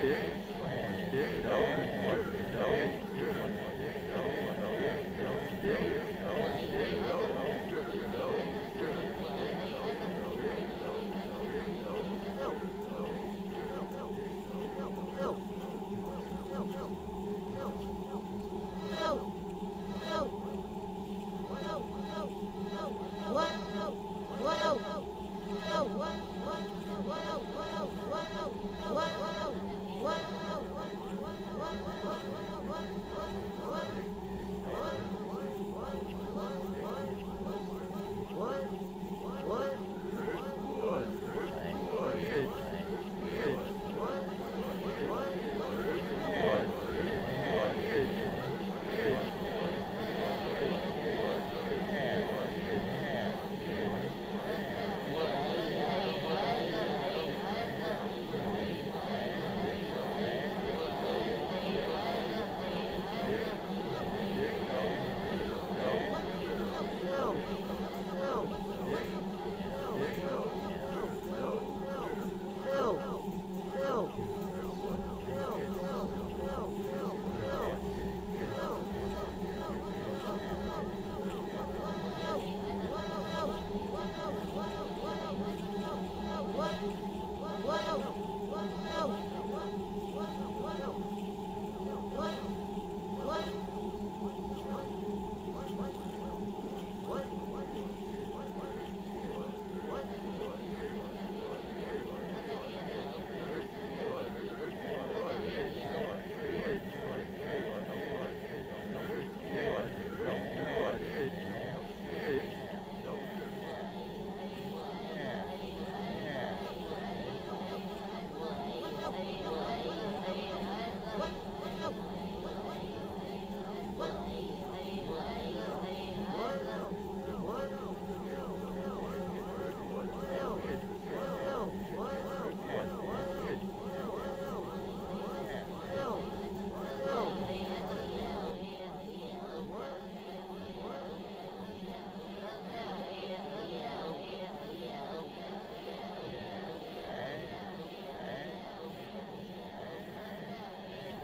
Yeah.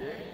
Yeah.